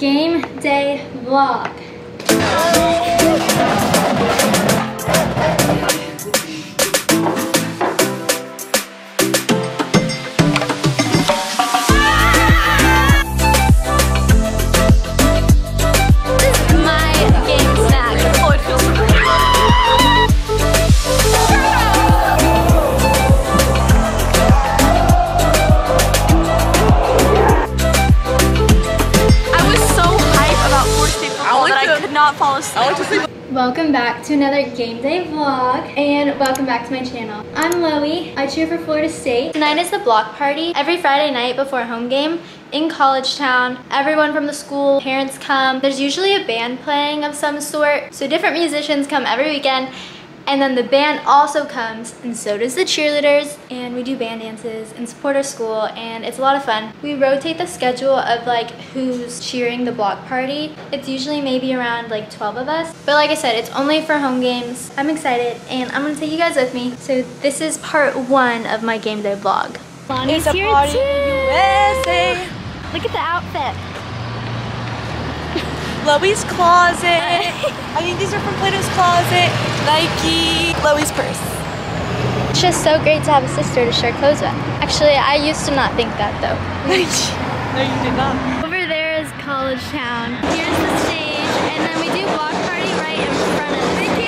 game day vlog. To another game day vlog and welcome back to my channel. I'm Loi. I cheer for Florida State. Tonight is the block party. Every Friday night before home game in College Town, everyone from the school, parents come. There's usually a band playing of some sort. So different musicians come every weekend and then the band also comes and so does the cheerleaders and we do band dances and support our school and it's a lot of fun. We rotate the schedule of like who's cheering the block party. It's usually maybe around like 12 of us. But like I said, it's only for home games. I'm excited and I'm gonna take you guys with me. So this is part one of my game day vlog. Lonnie's It's here party too. USA. Look at the outfit. Loi's closet. I think these are from Plato's closet. Nike. Loi's purse. It's just so great to have a sister to share clothes with. Actually, I used to not think that though. no, you did not. Over there is College Town. Here's the stage, and then we do block party right in front of it.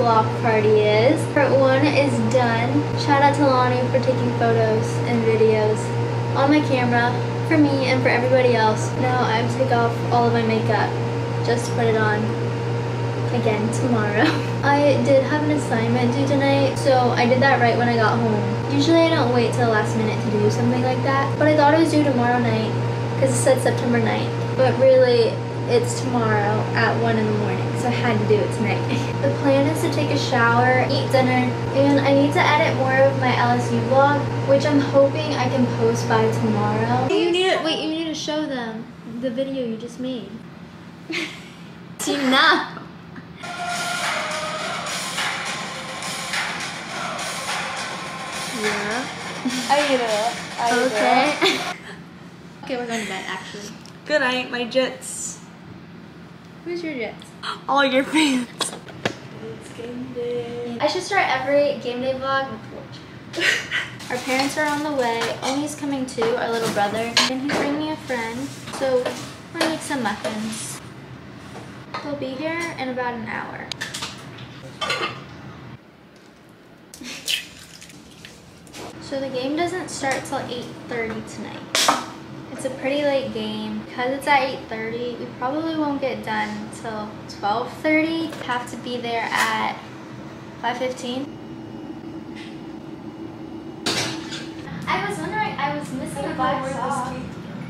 Block party is. Part one is done. Shout out to Lonnie for taking photos and videos on my camera for me and for everybody else. Now I take off all of my makeup just to put it on again tomorrow. I did have an assignment due tonight, so I did that right when I got home. Usually I don't wait till the last minute to do something like that, but I thought it was due tomorrow night because it said September 9th. But really, it's tomorrow at 1 in the morning, so I had to do it tonight. the plan is to take a shower, eat dinner, and I need to edit more of my LSU vlog, which I'm hoping I can post by tomorrow. You need to, wait, you need to show them the video you just made. Do you know? Yeah. I get it. I get Okay. okay, we're going to bed actually. Good night, my jits. Who's your jets? All your fans. It's game day. I should start every game day vlog with George. Our parents are on the way. Omi's coming too, our little brother. And he's bringing a friend. So we're gonna make some muffins. They'll be here in about an hour. So the game doesn't start till 8.30 tonight. It's a pretty late game. Because it's at 8.30, we probably won't get done till 12.30. Have to be there at 5.15. I was wondering, I was missing a box off.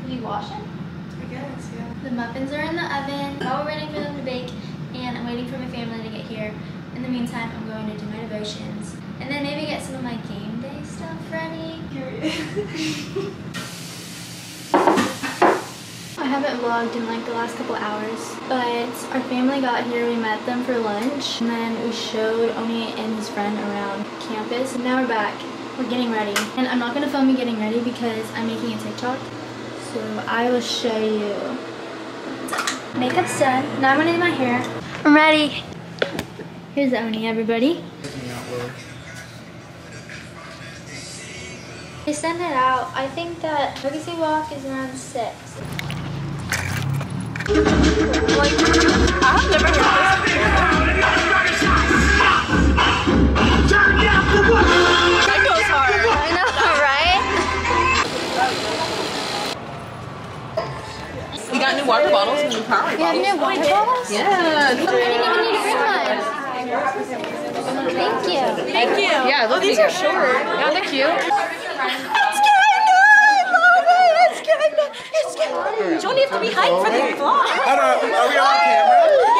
You wash it? I guess, yeah. The muffins are in the oven. While we're waiting for them to bake, and I'm waiting for my family to get here. In the meantime, I'm going to do my devotions and then maybe get some of my game day stuff ready. I haven't vlogged in like the last couple hours, but our family got here, we met them for lunch, and then we showed Oni and his friend around campus, and now we're back. We're getting ready. And I'm not gonna film me getting ready because I'm making a TikTok, so I will show you. Makeup's done, now I'm gonna do my hair. I'm ready. Here's Oni, everybody. They send it out. I think that Legacy Walk is around 6. Water bottles and new power We have new water bottles? Yeah. I didn't even need to bring one. Thank you. Thank you. Yeah, look, these are short. Yeah, they're cute. Don't you have to be hyped for the vlog? Are we on camera? Yeah, we're on camera.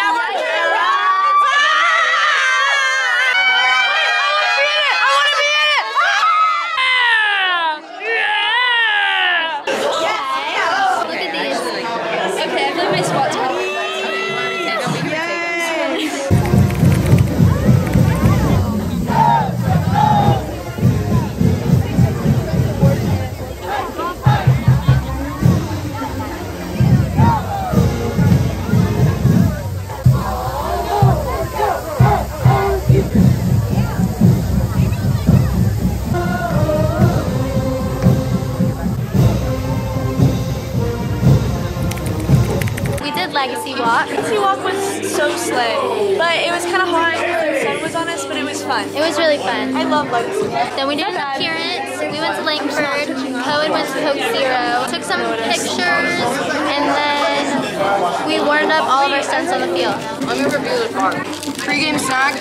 Did Legacy Walk. Legacy Walk was so slay, but it was kind of hot. The sun was on us, but it was fun. It was really fun. I love Legacy Walk. Then we did an appearance. We went to Langford. Cohen went to Coke Zero. Took some pictures, and then we warmed up all of our stunts on the field. Let me review the bar. Pre-game snack,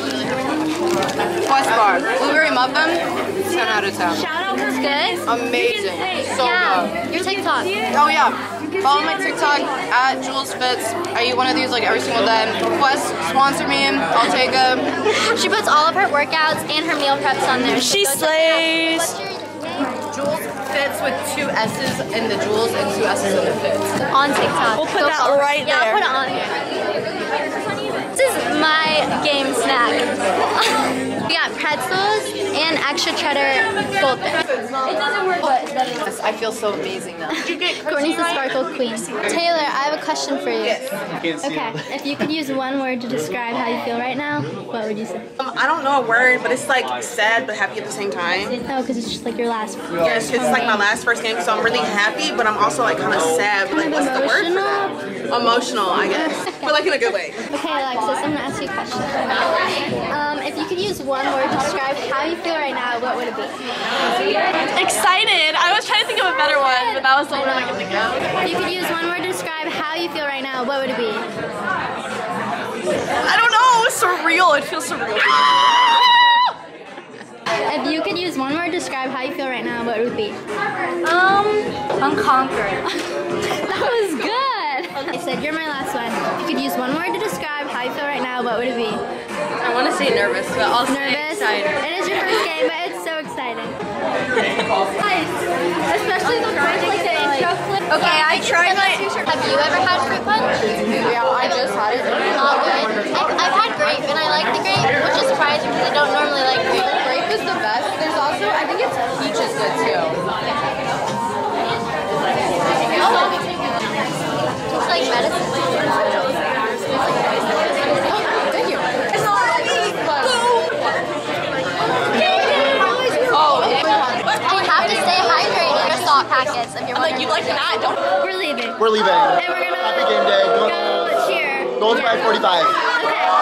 Quest bar, blueberry muffin, 10 out of 10. Shout out It's good. Amazing, so yeah, good. your TikTok. Oh yeah, follow my TikTok at Jules Fitz. I eat one of these like every single day. Quest, sponsor me, I'll take a She puts all of her workouts and her meal preps on there. so She go check it out. slays. What's? Jules Fitz with two S's in the Jules and two S's in the Fitz. On TikTok. We'll put Go that right yeah, there. I'll put it on here. This is my game snack. we got pretzels and extra cheddar goldfish. It doesn't work, but that is I feel so amazing now. Courtney's the sparkle queen. Taylor, I have a question for you. Okay, if you could use one word to describe how you feel right now, what would you say? Um, I don't know a word, but it's like sad but happy at the same time. No, because it's just like your last. Yes, it's like my last first game, so I'm really happy, but I'm also like kind of sad. But like, what's the word for that? Emotional, I guess, but like in a good way. Okay, Alexis, I'm gonna ask you a question. Um, if you could use one word to describe how you feel right now, what would it be? Excited. I was trying to think of a better one, but that was the only one I could think of. If you could use one word to describe how you feel right now, what would it be? I don't know. Surreal. It feels surreal. If you could use one word to describe how you feel right now, what would it be? Um, unconquered. That was good. I said you're my last one. If you could use one word to describe how you feel right now, what would it be? I want to say nervous, but I'll Nervous. It is your first game, but it's so exciting. Nice. Especially the first like the intro clip. Okay, I tried my. Have you ever had fruit punch? Yeah, I just had it. Not good. I've, I've had grape and I like the grape, which is surprising because I don't normally like grape. Grape is the best. There's also, I think it's peach is good too. It's like medicine. Thank you. It's not Oh, You have to stay hydrated. Your salt packets if you're I'm like, you like that? Don't. We're leaving. We're leaving. Oh, and we're gonna Happy game day. Go, go cheer. go to 545. Okay.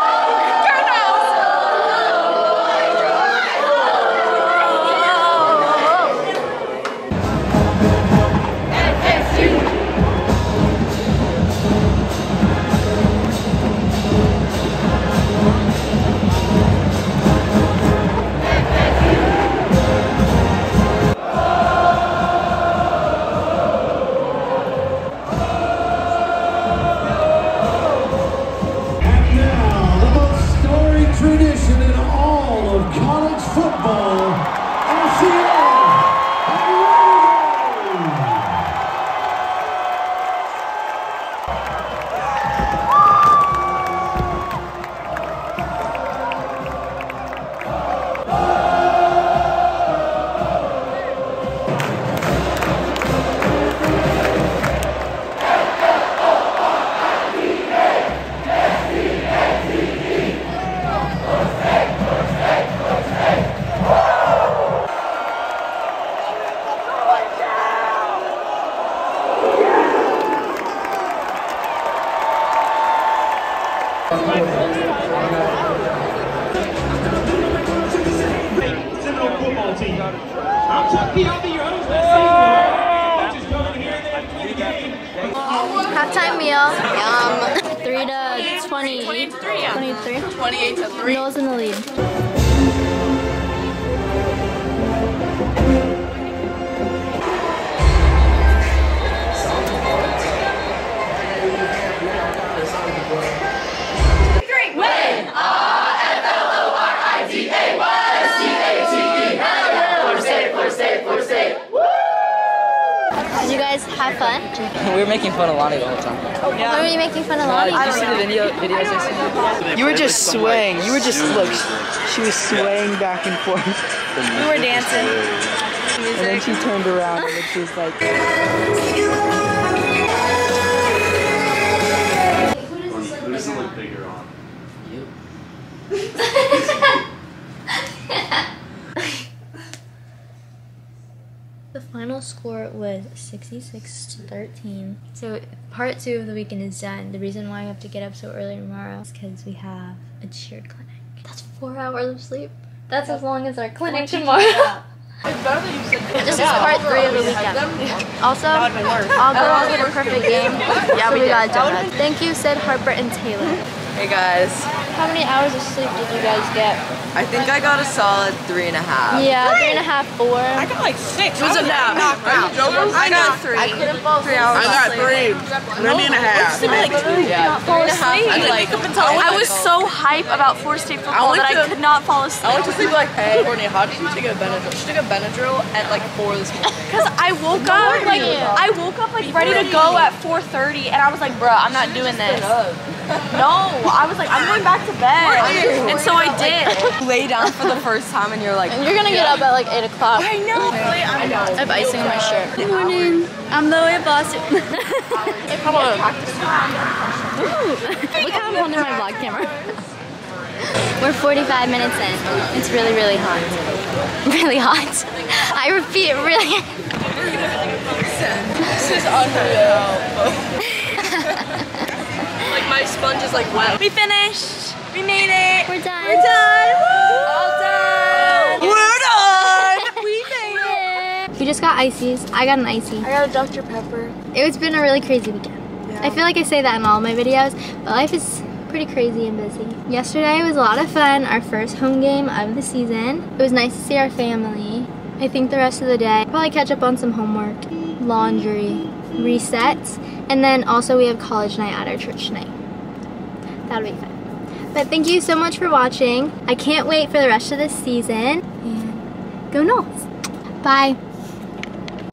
I'm Chuck P. I'll be your host. Let's see. Just go here and then play the game. Halftime meal. Yum. Three to 20. 23, yeah. 23. 28 to 3. Noles in the lead. Did you guys have fun? We were making fun of Lonnie the whole time. Oh, Why were you making fun of Lonnie? Did you see the video, videos I sent you? You were just swaying. You were just look. She was swaying back and forth, We were dancing. and then she turned around and she was like. Final score was 66 to 13. So part two of the weekend is done. The reason why I have to get up so early tomorrow is because we have a cheered clinic. That's four hours of sleep. That's as long as our clinic tomorrow. I've done that you said this is part three of the weekend. Also, all girls get a perfect game. Yeah, we, got done. Thank you, Sid, Harper, and Taylor. Hey guys, How many hours of sleep did you guys get? I think I got a solid three and a half. Yeah, three and a half, four. I got like six. It was a nap. I got three. I couldn't fall three hours. I got three. Maybe and a half. Yeah, three and a half. I like, I was so hype about Florida State football went that I could not fall asleep. I asleep. went to sleep like, hey, Courtney, how did you take a Benadryl? She took a Benadryl at like four this morning. Because I woke up like I woke up like ready to go at 4:30, and I was like, bruh, I'm not doing this. No, I was like, I'm going back to bed, and so I did. Lay down for the first time and you're like, You're gonna get up at like 8 o'clock. I know. I have icing on my shirt. Good morning. I'm of Boston. Look how I'm holding my vlog camera. We're 45 minutes in. It's really, really hot. Really hot. I repeat, really. this is unreal. like my sponge is like wet. we finished. We made it. We're done. We're done. All done. We're done. We made it. We just got ices. I got an icy. I got a Dr Pepper. It's been a really crazy weekend. I feel like I say that in all my videos, but life is pretty crazy and busy. Yesterday was a lot of fun, our first home game of the season. It was nice to see our family. I think the rest of the day, probably catch up on some homework, laundry, resets, and then also we have college night at our church tonight. That'll be fun. But thank you so much for watching. I can't wait for the rest of this season. And go Noles. Bye.